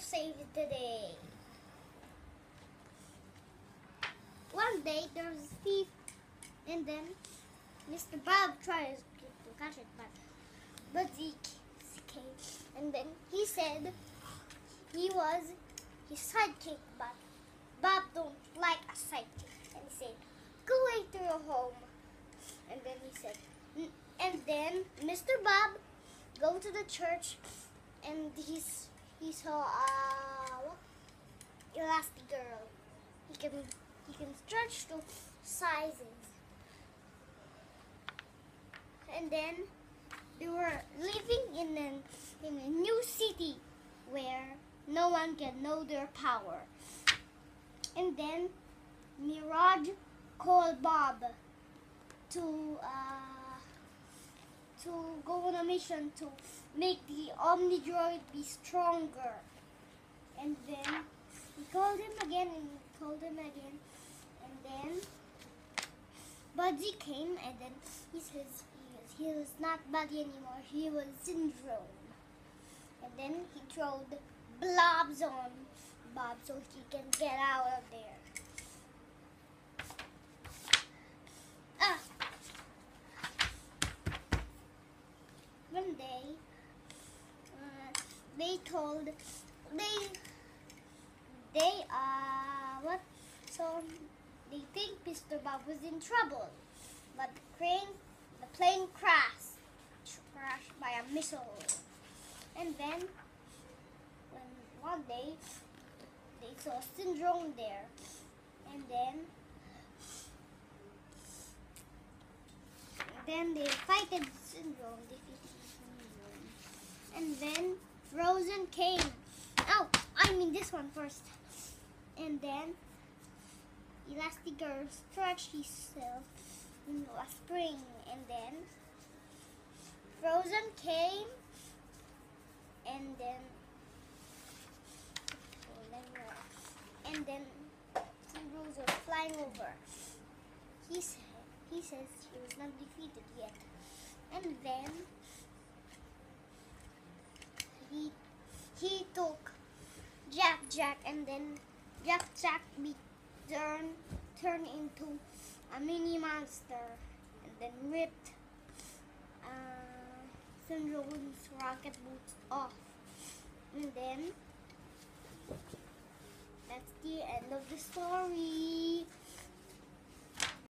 save today. One day there was a thief, and then Mr. Bob tries to catch it, but but he came, and then he said he was his sidekick, but Bob don't like a sidekick, and he said, "Go away to your home." And then he said, and then Mr. Bob go to the church, and he's he saw a what? Elastigirl. He can he can stretch to sizes. And then they were living in an in a new city where no one can know their power. And then Mirage called Bob to uh, to mission to make the omnidroid be stronger. And then he called him again and he called him again. And then Buddy came and then he says he was, he was not Buddy anymore, he was Syndrome. And then he threw the blobs on Bob so he can get out of there. Ah! One day, uh, they told they they uh what? So they think Mr. Bob was in trouble, but the plane the plane crashed crashed by a missile, and then when one day they saw Syndrome there, and then then they fighted Syndrome, defeated Syndrome, and then Frozone came. Oh, I mean this one first, and then Elastigirl stretched himself into a spring, and then Frozone came, and then and then Syndrome was flying over. He said he says he was not defeated yet, and then he he took Jack Jack, and then Jack Jack be turned turned into a mini monster, and then ripped uh, Syndrome's rocket boots off, and then that's the end of the story.